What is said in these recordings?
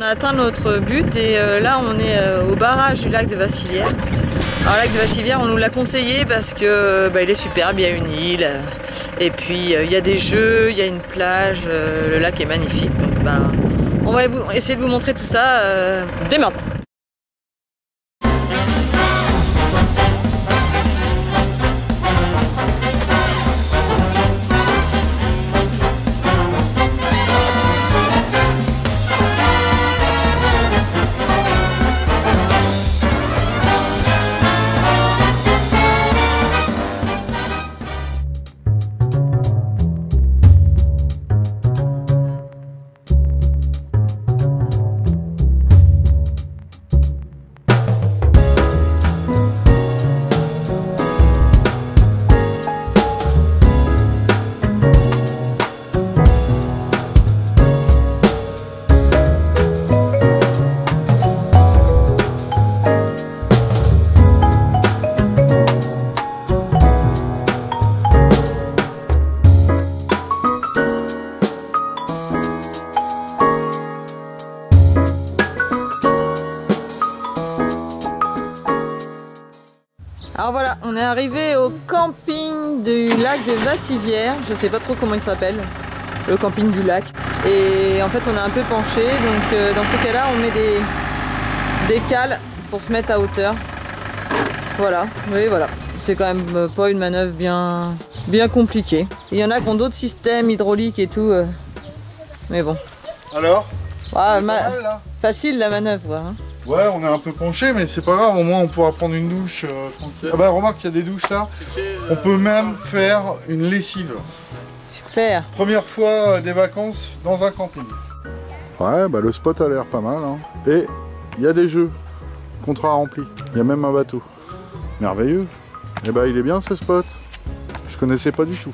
On a atteint notre but et euh, là on est euh, au barrage du lac de Vassivière. Alors le lac de Vassivière on nous l'a conseillé parce que bah, il est superbe, il y a une île et puis euh, il y a des jeux, il y a une plage, le lac est magnifique donc bah, on va essayer de vous montrer tout ça dès maintenant. Arrivé au camping du lac de Vassivière. Je sais pas trop comment il s'appelle, le camping du lac. Et en fait, on est un peu penché, donc euh, dans ces cas-là, on met des, des cales pour se mettre à hauteur. Voilà, oui, voilà. C'est quand même euh, pas une manœuvre bien, bien compliquée. Il y en a qui ont d'autres systèmes hydrauliques et tout. Euh. Mais bon. Alors? Facile la manœuvre, hein. Ouais, on est un peu penché, mais c'est pas grave, au moins on pourra prendre une douche euh, tranquille. Ah bah remarque qu'il y a des douches là. On peut même faire une lessive. Super. Première fois euh, des vacances dans un camping. Ouais, bah le spot a l'air pas mal. Hein. Et il y a des jeux. Contrat rempli. Il y a même un bateau. Merveilleux. Et eh bah il est bien ce spot. Je connaissais pas du tout.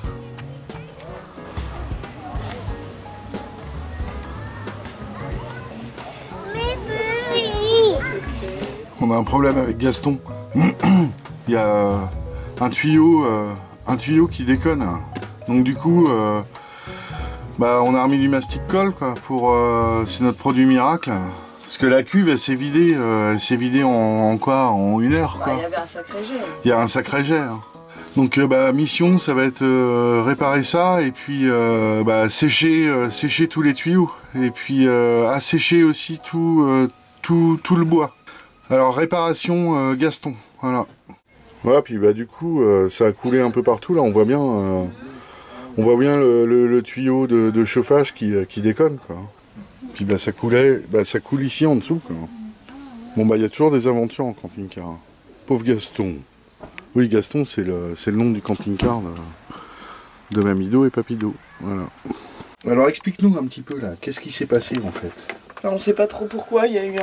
On a un problème avec Gaston. Il y a un tuyau, euh, un tuyau qui déconne. Donc du coup, euh, bah, on a remis du mastic colle quoi, pour euh, c'est notre produit miracle. Parce que la cuve elle s'est vidée, elle s'est vidée en, quoi En une heure quoi. Il y avait un sacré jet. Il y a un sacré jet. Hein. Donc bah, mission, ça va être réparer ça et puis bah, sécher, sécher tous les tuyaux et puis assécher aussi tout, tout, tout le bois. Alors réparation euh, Gaston, voilà. Voilà, puis bah du coup euh, ça a coulé un peu partout là, on voit bien, euh, on voit bien le, tuyau de, chauffage qui, déconne quoi. Puis bah ça coulait, bah ça coule ici en dessous quoi. Bon bah il y a toujours des aventures en camping-car. Pauvre Gaston. Oui Gaston c'est le, le nom du camping-car de, de Mamido et Papido. Voilà. Alors explique-nous un petit peu là, qu'est-ce qui s'est passé en fait? On ne sait pas trop pourquoi, il y a eu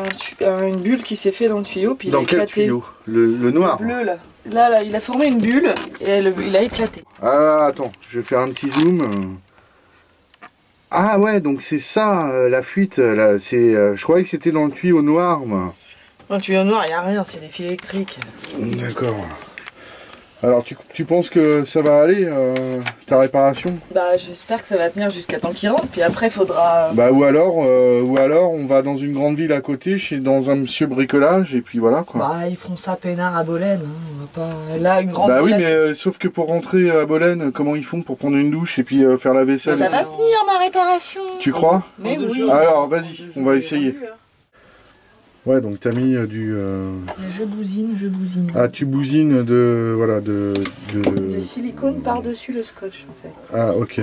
une bulle qui s'est fait dans le tuyau, puis il a éclaté. Quel tuyau? Le, noir Le bleu, là. là. il a formé une bulle et il a éclaté. Ah, attends, je vais faire un petit zoom. Ah ouais, donc c'est ça, euh, la fuite. Là, c'est, euh, je croyais que c'était dans le tuyau noir, moi. Dans le tuyau noir, il n'y a rien, c'est des fils électriques. D'accord. Alors tu, penses que ça va aller euh, ta réparation? Bah j'espère que ça va tenir jusqu'à temps qu'il rentre, puis après faudra. Euh, bah ou alors euh, ou alors on va dans une grande ville à côté, chez dans un monsieur bricolage et puis voilà quoi. Bah ils feront ça peinard à Bolène, hein. on va pas. Là une grande. Bah oui mais sauf que pour rentrer à Bolène, comment ils font pour prendre une douche et puis faire la vaisselle Ça va tenir ma réparation. Tu crois? Mais oui. Alors vas-y, on va essayer. Ouais, donc t'as mis euh, du. Euh, je bousine, je bousine. Ah, tu bousines de. Voilà, de. De, silicone par-dessus le scotch en fait. Ah, ok.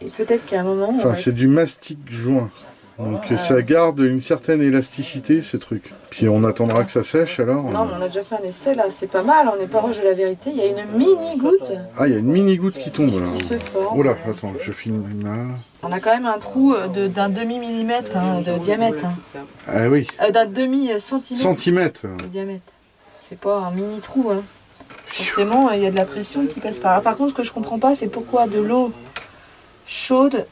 Et peut-être qu'à un moment. Enfin, c'est du mastic joint. Donc ça garde une certaine élasticité ce truc. Puis on attendra que ça sèche alors. Non, mais on a déjà fait un essai là, c'est pas mal, on n'est pas proche de la vérité. Il y a une mini goutte. Ah, il y a une mini goutte qui tombe là. Qui se forme. Oh là, attends, je filme mal. On a quand même un trou euh, d'un demi millimètre hein, de diamètre. Hein. Ah oui. Euh, d'un demi centimètre. Centimètre. De diamètre. C'est pas un mini trou. Hein. Forcément, il y a de la pression qui passe par là. Par contre, ce que je comprends pas, c'est pourquoi de l'eau chaude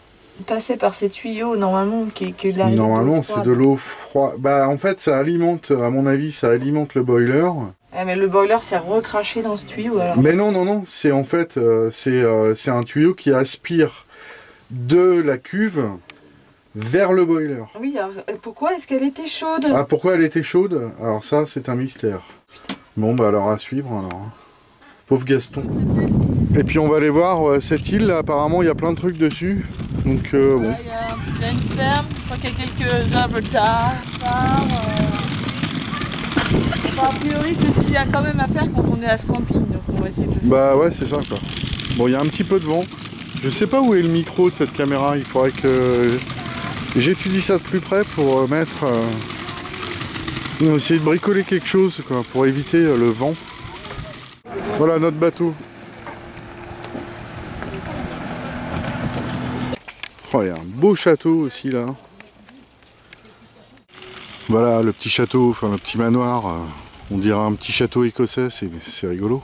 passer par ces tuyaux normalement qui, qui de Normalement, c'est de l'eau froide. Bah, en fait, ça alimente, à mon avis, ça alimente le boiler. Eh, mais le boiler s'est recraché dans ce tuyau alors. Mais non, non, non, c'est en fait, euh, euh, c'est un tuyau qui aspire de la cuve vers le boiler. Oui, alors, euh, pourquoi est-ce qu'elle était chaude? Ah, pourquoi elle était chaude? Alors ça, c'est un mystère. Bon, bah alors à suivre alors. hein. Pauvre Gaston. Et puis on va aller voir euh, cette île, là, apparemment il y a plein de trucs dessus. Donc euh, bon. Il y, a il y a une ferme, je crois qu'il y a quelques avatars. a priori, c'est ce qu'il y a quand même à faire quand on est à ce camping. Donc on va essayer de. Bah ouais, c'est ça quoi. Bon, il y a un petit peu de vent. Je sais pas où est le micro de cette caméra. Il faudrait que j'étudie ça de plus près pour euh, mettre. euh, essayer de bricoler quelque chose quoi, pour éviter euh, le vent. Voilà notre bateau. Il y a un beau château aussi là. Voilà le petit château, enfin le petit manoir. euh, on dirait un petit château écossais, c'est rigolo.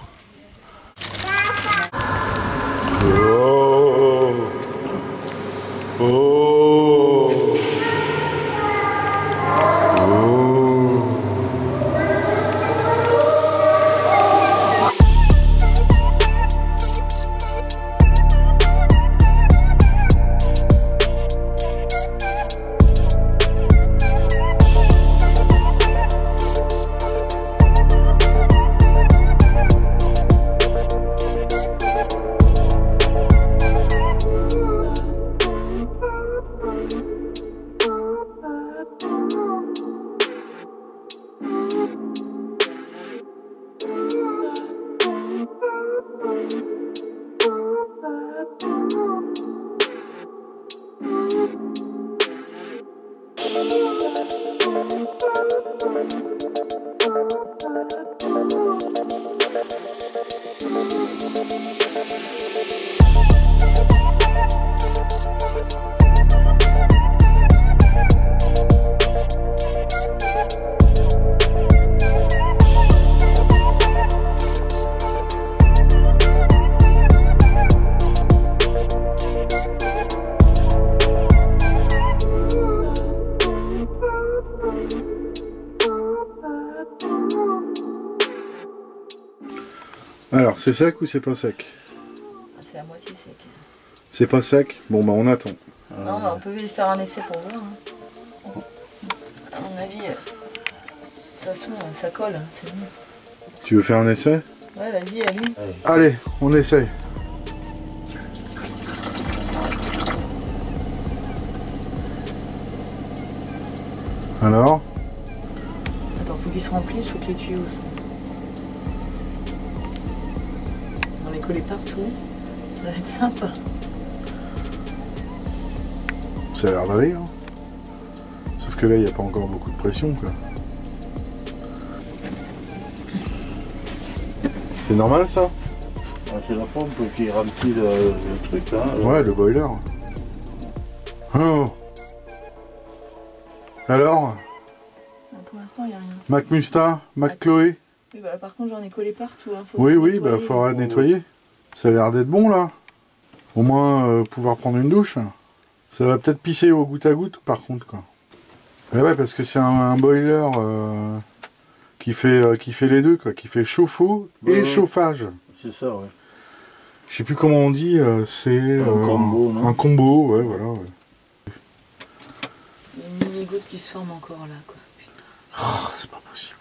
Alors, c'est sec ou c'est pas sec C'est à moitié sec. C'est pas sec Bon, bah on attend. Non, mais on peut faire un essai pour voir. hein. À mon avis, euh, de toute façon, euh, ça colle, hein, c'est bon. Tu veux faire un essai Ouais, vas-y, allume. Allez, on essaye. Alors Attends, faut qu'il se remplisse, faut que les tuyaux sont. Partout. Ça va être sympa. Ça a l'air d'aller, hein Sauf que là, il n'y a pas encore beaucoup de pression, quoi. C'est normal, ça? Ah, C'est la pompe qui remplit le, le truc là. Ouais, le boiler. Oh Alors? Ah, Pour l'instant, il n'y a rien. Mac Musta Mac Chloé? Oui, bah, par contre, j'en ai collé partout. Hein. Faut Oui, oui, bah nettoyer. faudra nettoyer. Ça a l'air d'être bon, là. Au moins, euh, pouvoir prendre une douche. Ça va peut-être pisser au goutte à goutte, par contre, quoi. Ouais, ouais, parce que c'est un, un boiler euh, qui, fait, euh, qui fait les deux, quoi. Qui fait chauffe-eau et Ouais, chauffage. C'est ça, ouais. Je sais plus comment on dit, euh, c'est... Un combo, non Un combo, ouais, voilà. ouais. Il y a une mini goutte qui se forme encore là. Quoi. Putain. Oh, c'est pas possible.